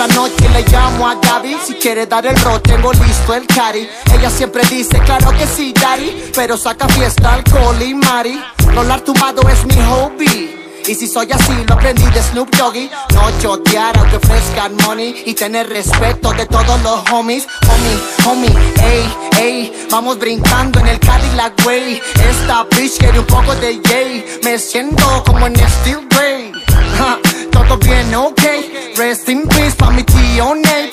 la noche le llamo a Gaby. Si quiere dar el rol, tengo listo el cari Ella siempre dice, claro que sí, daddy Pero saca fiesta, alcohol y mari. Rolar tumbado es mi hobby. Y si soy así, lo aprendí de Snoop Doggy. No chotear aunque ofrezcan money Y tener respeto de todos los homies. Homie, homie, ey, ey Vamos brincando en el Cadillac way Esta bitch quiere un poco de yay Me siento como en Steel Grey Todo bien, ok. Rest in peace pa' mi tío Nate.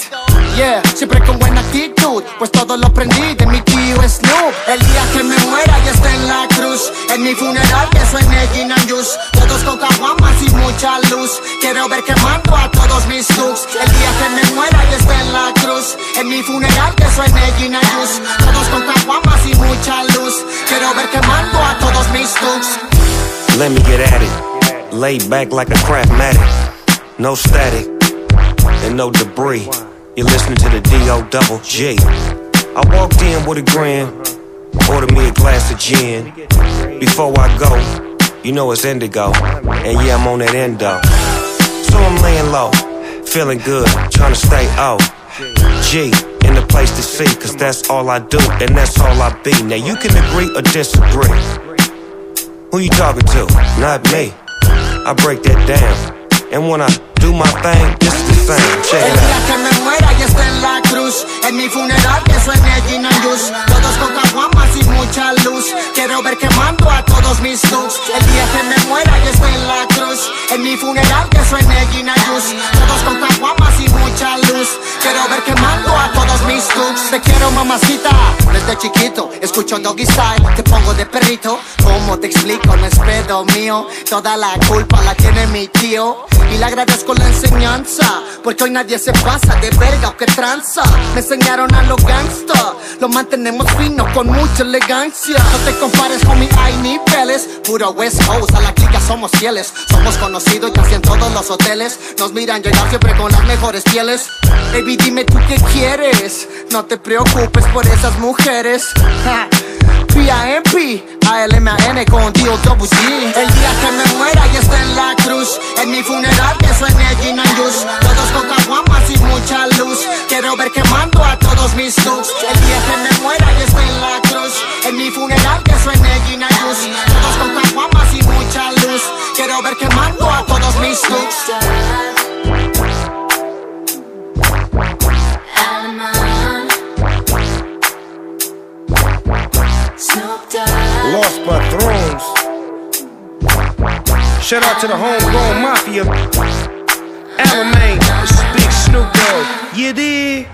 Yeah, siempre con buena actitud Pues todo lo aprendí de mi tío Snoop. El día que me muera ya está en la cruz. En mi funeral que suene Gin Todos con caguamas y mucha luz. Quiero ver quemando a todos mis looks El día que me muera ya está en la cruz. En mi funeral que suene Gin Todos con caguamas y mucha luz. Quiero ver quemando a todos mis looks Let me get at it. Laid back like a craftmatic. No static and no debris. You're listening to the D.O. Double G. I walked in with a grin, ordered me a glass of gin. Before I go, you know it's indigo. And yeah, I'm on that endo. So I'm laying low, feeling good, trying to stay out. G, in the place to see, cause that's all I do, and that's all I be. Now you can agree or disagree. Who you talking to? Not me. I break that down. And when I do my thing, is the same. Check it out. que me muera ya está en la cruz En mi funeral que suene Gin and Juice Todos con caguamas y mucha luz Quiero ver quemando a todos mis looks El día que me muera ya está en la cruz En mi funeral que suene Gin and Juice Todos con caguamas y mucha luz. Quiero ver quemando a todos mis looks Te quiero mamacita. Desde chiquito escucho Doggy Style Te pongo de perrito. ¿Cómo te explico? No es pedo mío. Toda la culpa la tiene mi tío. Y le agradezco la enseñanza Porque hoy nadie se pasa de verga o que tranza. Me enseñaron a los gangsta. Lo mantenemos fino con mucha elegancia. No te compares homie, hay niveles Puro West Coast, a la clica somos fieles. Somos conocidos casi en todos los hoteles. Nos miran llegar siempre con las mejores pieles. Baby dime tú qué quieres. No te preocupes por esas mujeres. Ja. P.I.M.P. A-L-M-A-N con D-O-W-G El día que me muera ya está en la cruz En mi funeral que suene Gin Juice. Todos con caguamas y mucha luz. Quiero ver quemando a todos mis looks. El día que me muera ya está en la cruz En mi funeral que suene Gin Juice. Todos con caguamas y mucha luz. Quiero ver quemando Shout out to the homegrown mafia. Alamein, Big Snoop Dogg. You dig?